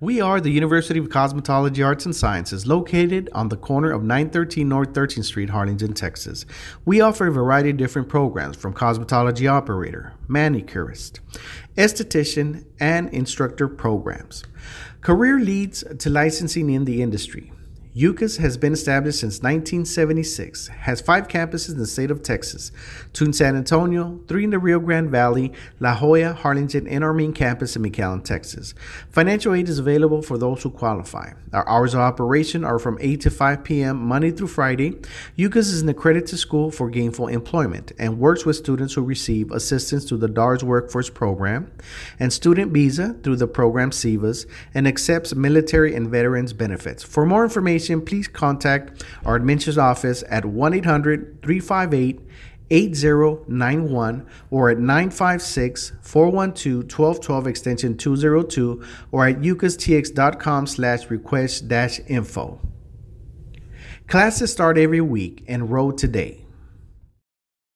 We are the University of Cosmetology Arts and Sciences, located on the corner of 913 North 13th Street, Harlingen, Texas. We offer a variety of different programs from cosmetology operator, manicurist, esthetician, and instructor programs. Career leads to licensing in the industry. UCAS has been established since 1976, has five campuses in the state of Texas, two in San Antonio, three in the Rio Grande Valley, La Joya, Harlingen, and our main campus in McAllen, Texas. Financial aid is available for those who qualify. Our hours of operation are from 8 to 5 p.m. Monday through Friday. UCAS is an accredited school for gainful employment and works with students who receive assistance through the DARS Workforce Program and student visa through the program SEVIS and accepts military and veterans benefits. For more information, please contact our admissions office at 1 800 358 8091 or at 956 412 1212 extension 202 or at ucastx.com slash request dash info. Classes start every week. and Enroll today.